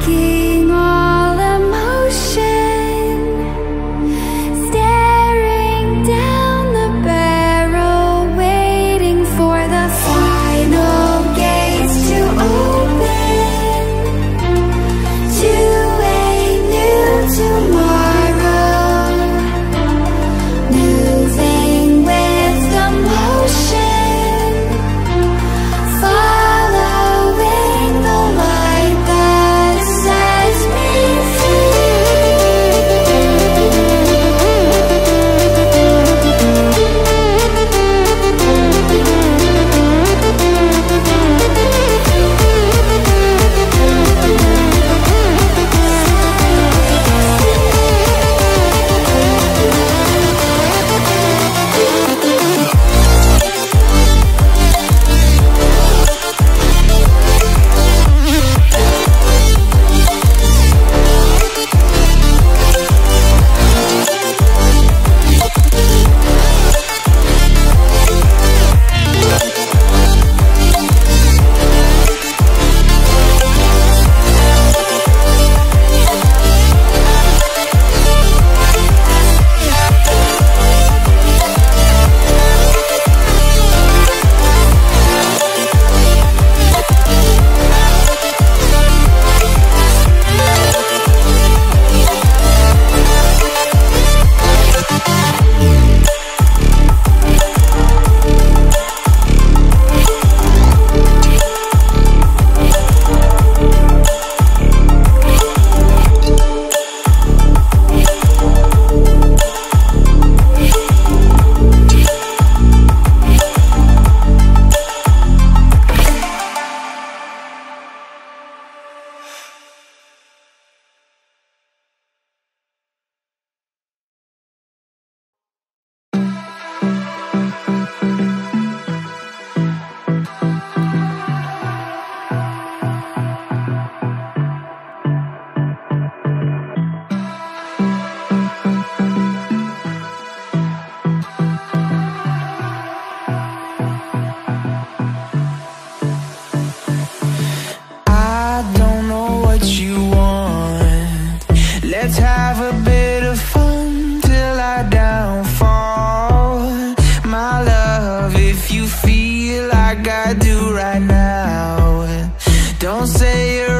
lacking say you're